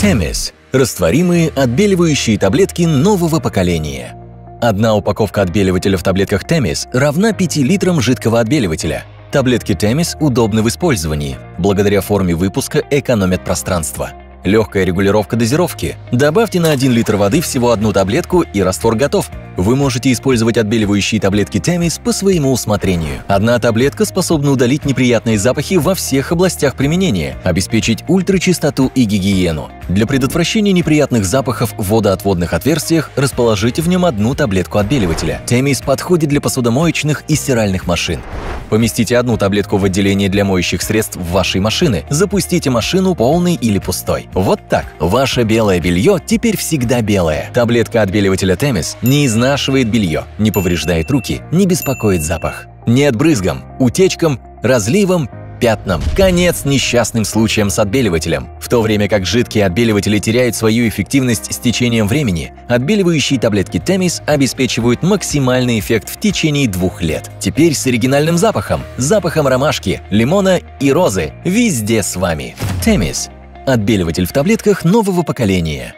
Темис – растворимые отбеливающие таблетки нового поколения. Одна упаковка отбеливателя в таблетках Темис равна 5 литрам жидкого отбеливателя. Таблетки Темис удобны в использовании, благодаря форме выпуска экономят пространство. Легкая регулировка дозировки. Добавьте на 1 литр воды всего одну таблетку и раствор готов. Вы можете использовать отбеливающие таблетки Темис по своему усмотрению. Одна таблетка способна удалить неприятные запахи во всех областях применения, обеспечить ультрачистоту и гигиену. Для предотвращения неприятных запахов в водоотводных отверстиях расположите в нем одну таблетку отбеливателя. Темис подходит для посудомоечных и стиральных машин. Поместите одну таблетку в отделение для моющих средств вашей машины. Запустите машину полной или пустой. Вот так. Ваше белое белье теперь всегда белое. Таблетка отбеливателя Темис не изнашивает белье, не повреждает руки, не беспокоит запах. Нет брызгам, утечкам, разливам пятнам. Конец несчастным случаям с отбеливателем. В то время как жидкие отбеливатели теряют свою эффективность с течением времени, отбеливающие таблетки Темис обеспечивают максимальный эффект в течение двух лет. Теперь с оригинальным запахом, запахом ромашки, лимона и розы, везде с вами. Темис – отбеливатель в таблетках нового поколения.